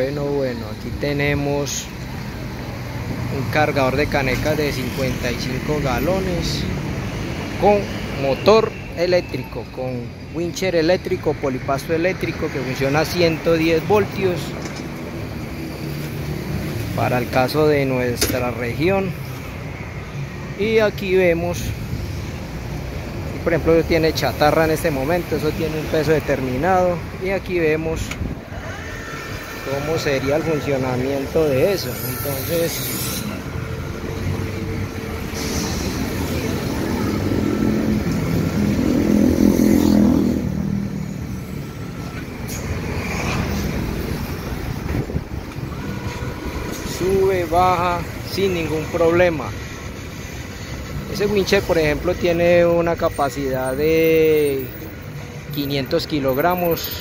Bueno, bueno, aquí tenemos un cargador de canecas de 55 galones con motor eléctrico, con wincher eléctrico, polipasto eléctrico que funciona a 110 voltios para el caso de nuestra región. Y aquí vemos, por ejemplo, tiene chatarra en este momento, eso tiene un peso determinado. Y aquí vemos cómo sería el funcionamiento de eso. Entonces, sube, baja sin ningún problema. Ese wincher, por ejemplo, tiene una capacidad de 500 kilogramos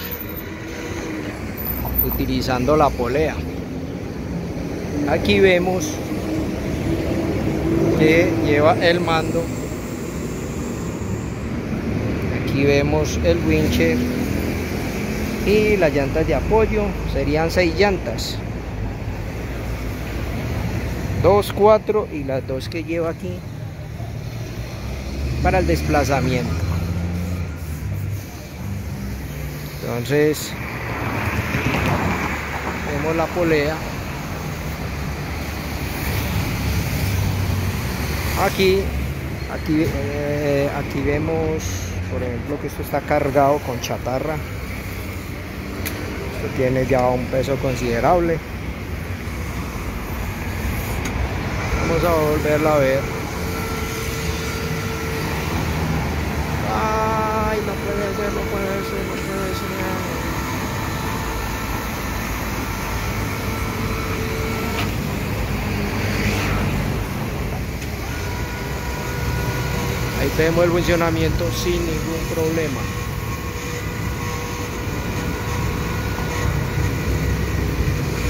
utilizando la polea. Aquí vemos que lleva el mando. Aquí vemos el wincher y las llantas de apoyo serían seis llantas. 2, 4 y las dos que lleva aquí para el desplazamiento. Entonces, vemos la polea. Aquí, aquí, eh, aquí vemos, por ejemplo, que esto está cargado con chatarra. Esto tiene ya un peso considerable. Vamos a volverla a ver. Ay, no puede ser, no puede ser. Ahí vemos el funcionamiento sin ningún problema.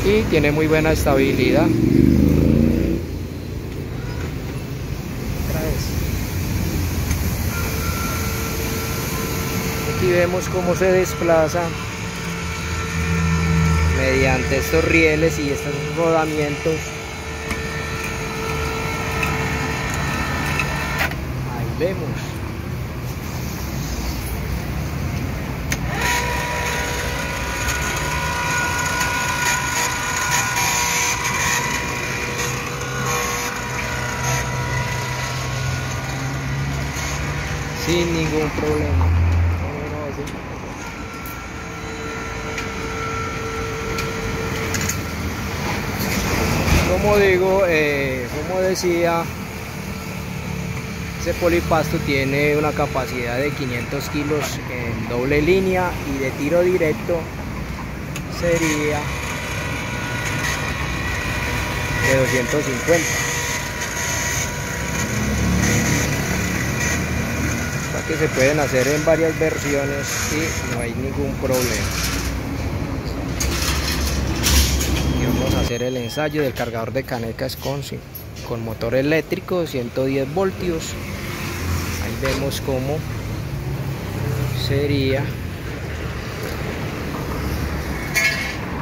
Y tiene muy buena estabilidad. Aquí vemos cómo se desplaza mediante estos rieles y estos rodamientos. Ahí vemos. Sin ningún problema. como digo, eh, como decía, ese polipasto tiene una capacidad de 500 kilos en doble línea y de tiro directo sería de 250. O sea que se pueden hacer en varias versiones y no hay ningún problema. vamos a hacer el ensayo del cargador de canecas con, con motor eléctrico 110 voltios vemos cómo sería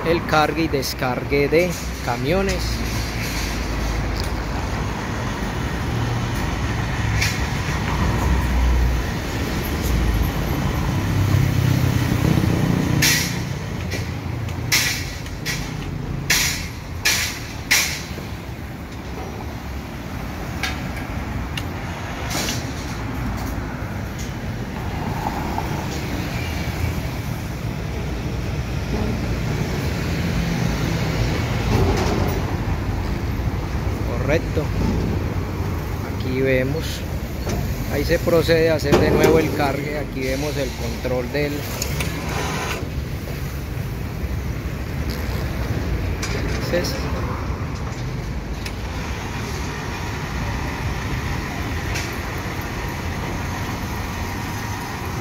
el cargue y descargue de camiones correcto. Aquí vemos ahí se procede a hacer de nuevo el cargue aquí vemos el control del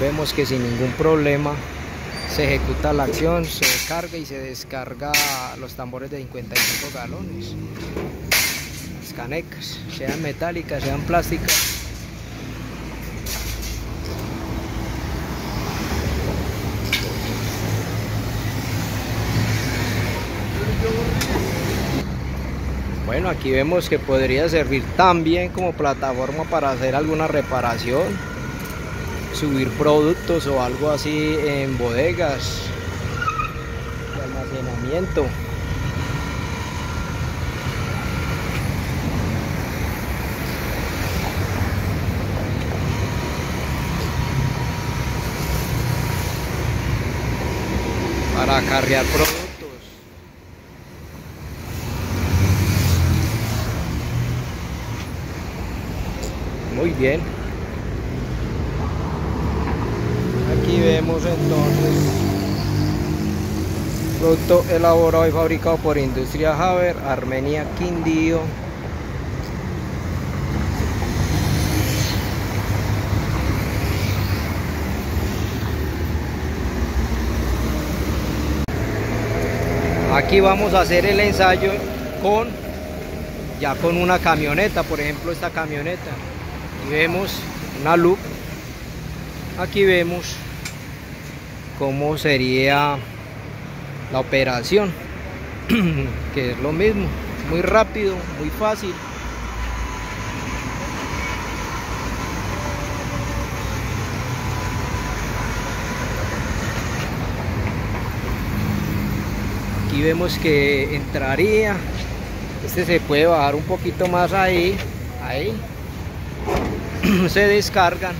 vemos que sin ningún problema se ejecuta la acción, se carga y se descarga los tambores de 55 galones canecas, sean metálicas, sean plásticas. Bueno, aquí vemos que podría servir también como plataforma para hacer alguna reparación, subir productos o algo así en bodegas de almacenamiento. Para cargar productos. Muy bien. Aquí vemos entonces producto elaborado y fabricado por Industria Haber, Armenia Quindío. Aquí vamos a hacer el ensayo con ya con una camioneta, por ejemplo esta camioneta. Vemos una loop. Aquí vemos cómo sería la operación que es lo mismo. Muy rápido muy fácil vemos que entraría. Este se puede bajar un poquito más ahí ahí. Se descargan.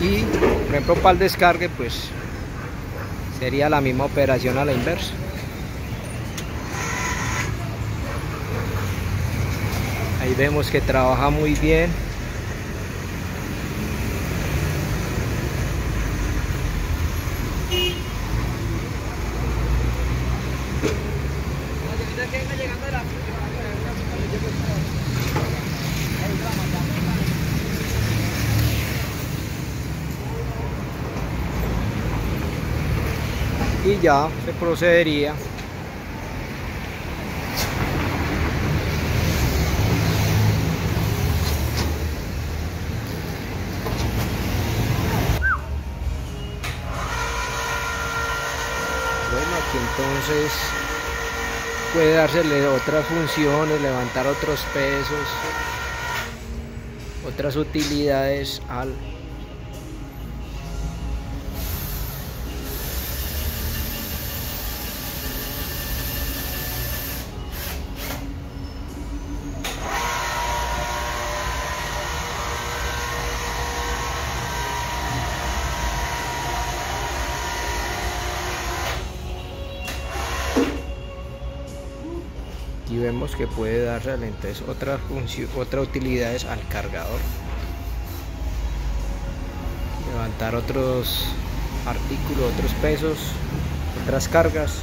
Y por ejemplo para el descargue pues sería la misma operación a la inversa. Ahí vemos que trabaja muy bien ya se procedería. Bueno aquí entonces puede dársele otras funciones levantar otros pesos otras utilidades al que puede dar entonces otras otras utilidades al cargador. Levantar otros artículos otros pesos otras cargas